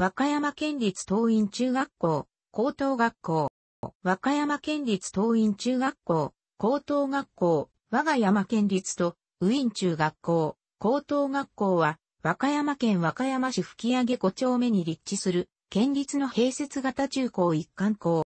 和歌山県立東院中学校、高等学校。和歌山県立東院中学校、高等学校、我が山県立と、ウィン中学校、高等学校は、和歌山県和歌山市吹上5丁目に立地する、県立の併設型中高一貫校。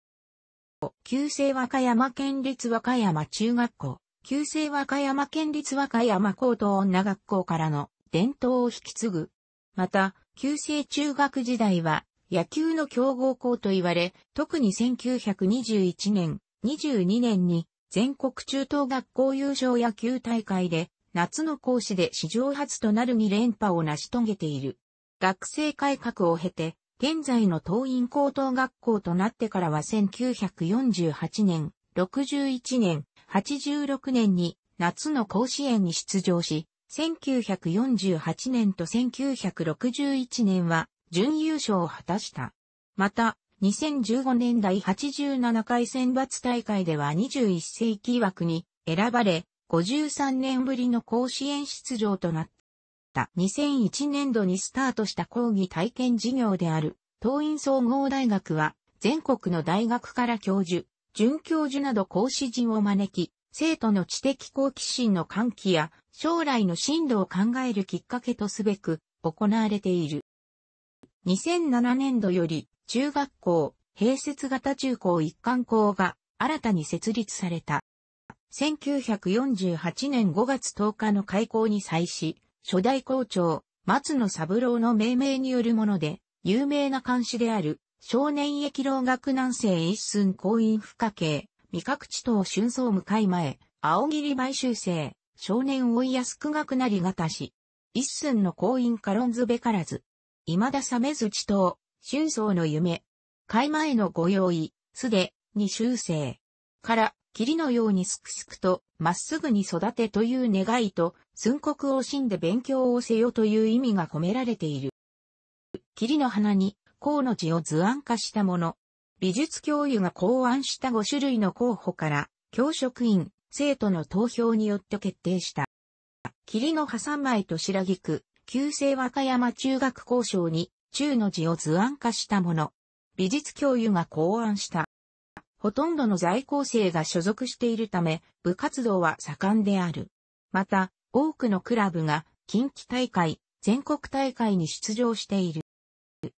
旧制和歌山県立和歌山中学校、旧制和歌山県立和歌山高等女学校からの伝統を引き継ぐ。また、旧制中学時代は野球の強豪校と言われ、特に1921年、22年に全国中等学校優勝野球大会で夏の講師で史上初となる2連覇を成し遂げている。学生改革を経て、現在の東院高等学校となってからは1948年、61年、86年に夏の甲子園に出場し、1948年と1961年は準優勝を果たした。また、2015年第87回選抜大会では21世紀枠に選ばれ、53年ぶりの甲子園出場となった。2001年度にスタートした講義体験事業である東院総合大学は全国の大学から教授、准教授など講師陣を招き、生徒の知的好奇心の喚起や将来の進路を考えるきっかけとすべく行われている。2007年度より中学校、併設型中高一貫校が新たに設立された。1948年5月10日の開校に際し、初代校長、松野三郎の命名によるもので、有名な漢詩である、少年駅老学南西一寸婚姻不可形、味覚地頭春草向かい前、青霧買収生、少年追いやすく学なりがたし。一寸の婚姻カロンズべからず。未だ冷めず地頭、春草の夢。買い前のご用意、すで、に修正。から、霧のようにすくすくと、まっすぐに育てという願いと、寸刻を惜しんで勉強をせよという意味が込められている。霧の花に、甲の字を図案化したもの。美術教諭が考案した5種類の候補から、教職員、生徒の投票によって決定した。霧の葉三枚と白菊、旧制和歌山中学校賞に、中の字を図案化したもの。美術教諭が考案した。ほとんどの在校生が所属しているため、部活動は盛んである。また、多くのクラブが近畿大会、全国大会に出場している。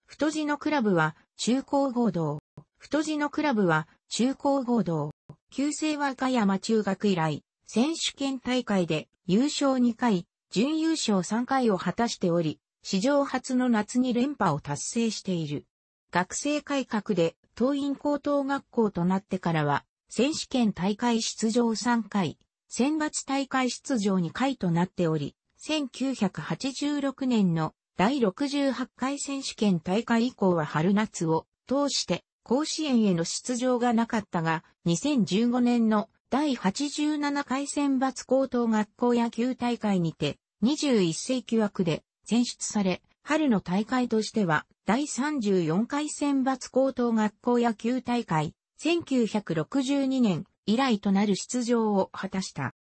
太字のクラブは中高合同。太字のクラブは中高合同。旧制和歌山中学以来、選手権大会で優勝2回、準優勝3回を果たしており、史上初の夏に連覇を達成している。学生改革で東院高等学校となってからは、選手権大会出場3回、選抜大会出場2回となっており、1986年の第68回選手権大会以降は春夏を通して甲子園への出場がなかったが、2015年の第87回選抜高等学校野球大会にて、21世紀枠で選出され、春の大会としては、第34回選抜高等学校野球大会、1962年以来となる出場を果たした。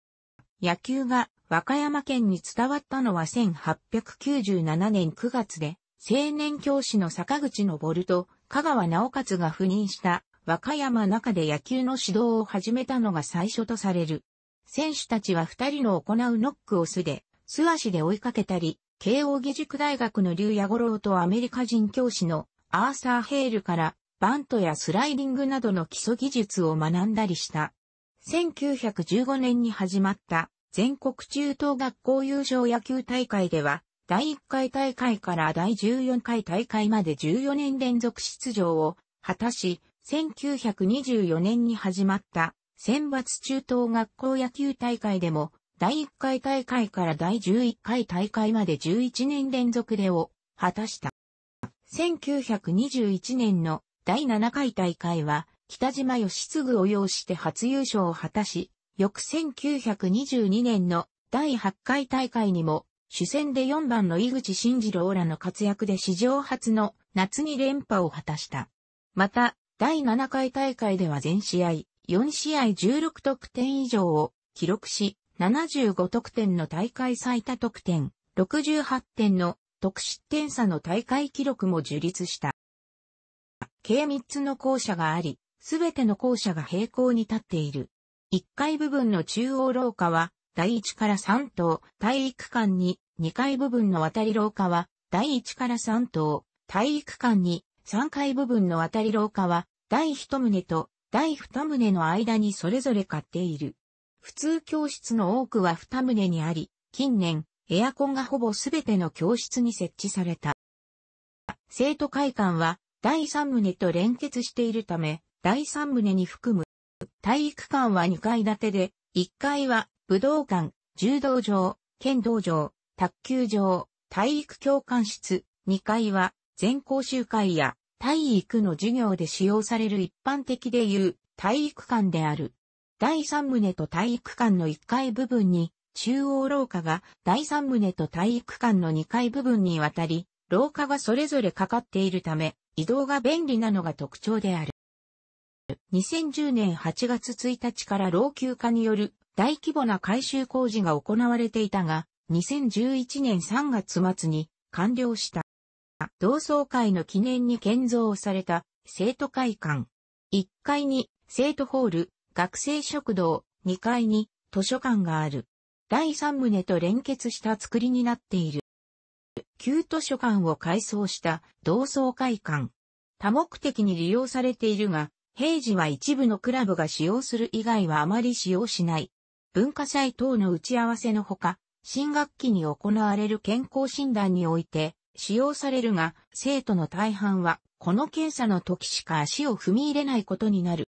野球が和歌山県に伝わったのは1897年9月で、青年教師の坂口昇と香川直勝が赴任した和歌山中で野球の指導を始めたのが最初とされる。選手たちは二人の行うノックを素で、素足で追いかけたり、慶応義塾大学の竜也五郎とアメリカ人教師のアーサー・ヘールからバントやスライディングなどの基礎技術を学んだりした。1915年に始まった全国中等学校優勝野球大会では第1回大会から第14回大会まで14年連続出場を果たし、1924年に始まった選抜中等学校野球大会でも第1回大会から第11回大会まで11年連続でを果たした。1921年の第7回大会は北島義継を要して初優勝を果たし、翌1922年の第8回大会にも主戦で4番の井口慎次郎らの活躍で史上初の夏に連覇を果たした。また、第7回大会では全試合、4試合16得点以上を記録し、75得点の大会最多得点、68点の得失点差の大会記録も樹立した。計3つの校舎があり、すべての校舎が平行に立っている。1階部分の中央廊下は、第1から3棟、体育館に、2階部分の渡り廊下は、第1から3棟、体育館に、3階部分の渡り廊下は、第1棟と第2棟の間にそれぞれ買っている。普通教室の多くは2棟にあり、近年、エアコンがほぼすべての教室に設置された。生徒会館は第3棟と連結しているため、第3棟に含む体育館は2階建てで、1階は武道館、柔道場、剣道場、卓球場、体育教官室、2階は全校集会や体育の授業で使用される一般的でいう体育館である。第3棟と体育館の1階部分に中央廊下が第3棟と体育館の2階部分にわたり、廊下がそれぞれかかっているため、移動が便利なのが特徴である。2010年8月1日から老朽化による大規模な改修工事が行われていたが、2011年3月末に完了した。同窓会の記念に建造された生徒会館。1階に生徒ホール、学生食堂、2階に図書館がある。第3棟と連結した作りになっている。旧図書館を改装した同窓会館。多目的に利用されているが、平時は一部のクラブが使用する以外はあまり使用しない。文化祭等の打ち合わせのほか、新学期に行われる健康診断において、使用されるが、生徒の大半は、この検査の時しか足を踏み入れないことになる。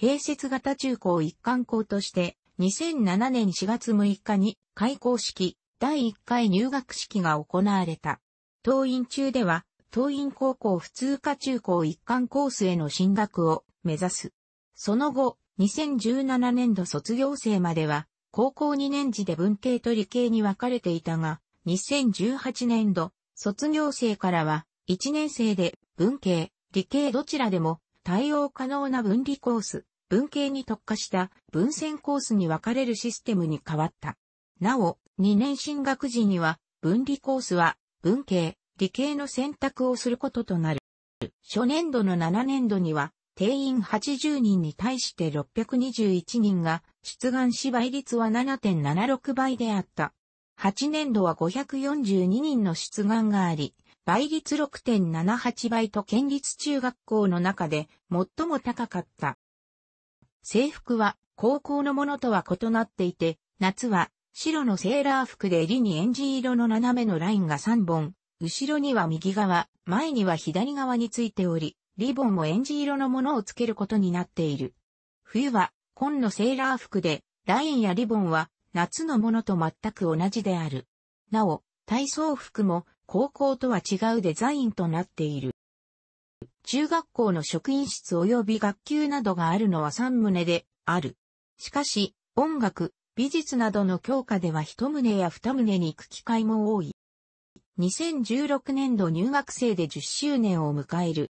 併設型中高一貫校として、2007年4月6日に開校式、第1回入学式が行われた。当院中では、当院高校普通科中高一貫コースへの進学を目指す。その後、2017年度卒業生までは、高校2年時で文系と理系に分かれていたが、2018年度、卒業生からは、1年生で文系、理系どちらでも対応可能な分離コース、文系に特化した分線コースに分かれるシステムに変わった。なお、2年進学時には、分離コースは文系、理系の選択をすることとなる。初年度の7年度には、定員80人に対して621人が出願し倍率は7.76倍であった。8年度は542人の出願があり、倍率6.78倍と県立中学校の中で最も高かった。制服は高校のものとは異なっていて、夏は白のセーラー服で襟にエンジン色の斜めのラインが3本、後ろには右側、前には左側についており、リボンもエンジ色のものをつけることになっている。冬は紺のセーラー服で、ラインやリボンは夏のものと全く同じである。なお、体操服も高校とは違うデザインとなっている。中学校の職員室及び学級などがあるのは3棟である。しかし、音楽、美術などの教科では1棟や2棟に行く機会も多い。2016年度入学生で10周年を迎える。